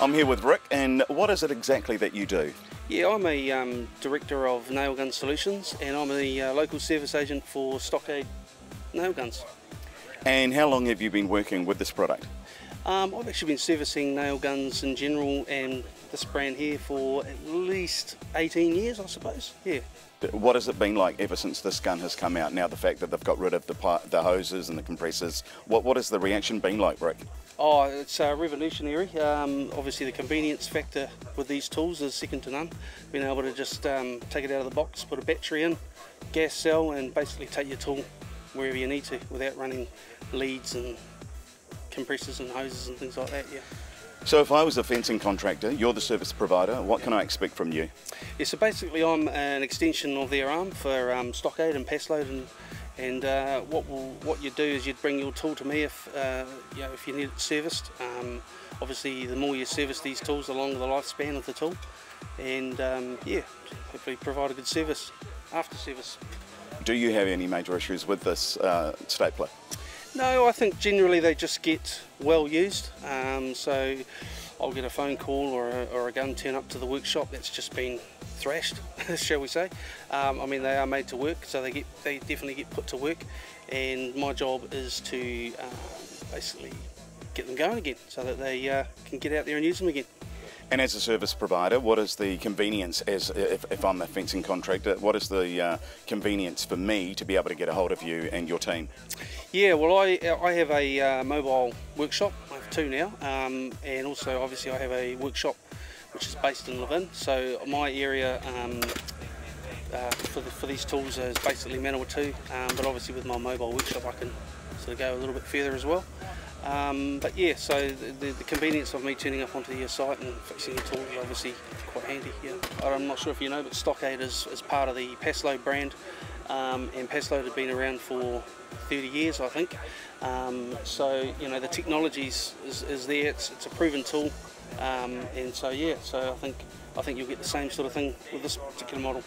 I'm here with Rick, and what is it exactly that you do? Yeah, I'm a um, director of Nail Gun Solutions, and I'm a uh, local service agent for Stockade Nail Guns. And how long have you been working with this product? Um, I've actually been servicing nail guns in general and this brand here for at least 18 years, I suppose. Yeah. What has it been like ever since this gun has come out? Now the fact that they've got rid of the, the hoses and the compressors, what what has the reaction been like, Rick? Oh, it's uh, revolutionary. Um, obviously, the convenience factor with these tools is second to none. Being able to just um, take it out of the box, put a battery in, gas cell, and basically take your tool wherever you need to without running leads and compressors and hoses and things like that. Yeah. So if I was a fencing contractor, you're the service provider, what can I expect from you? Yeah, so basically I'm an extension of their arm for um, Stockade and Paslode and and uh, what will, what you do is you'd bring your tool to me if uh, you know if you need it serviced. Um, obviously, the more you service these tools, the longer the lifespan of the tool, and um, yeah, hopefully provide a good service after service. Do you have any major issues with this uh, stapler? No, I think generally they just get well used. Um, so I'll get a phone call or a, or a, gun turn up to the workshop that's just been thrashed, shall we say. Um, I mean, they are made to work, so they get they definitely get put to work. And my job is to um, basically get them going again, so that they uh, can get out there and use them again. And as a service provider, what is the convenience as if, if I'm a fencing contractor? What is the uh, convenience for me to be able to get a hold of you and your team? Yeah, well, I I have a uh, mobile workshop. I have two now, um, and also obviously I have a workshop which is based in Levin. So my area. Um, uh, for, the, for these tools is basically Manawatu, um, but obviously with my mobile workshop I can sort of go a little bit further as well. Um, but yeah, so the, the, convenience of me turning up onto your site and fixing your tools is obviously quite handy. Yeah. I'm not sure if you know, but Stockade is, is part of the Paslode brand, um, and Paslode had been around for 30 years, I think. Um, so you know the technology is, is there. It's, it's a proven tool, um, and so yeah. So I think I think you'll get the same sort of thing with this particular model.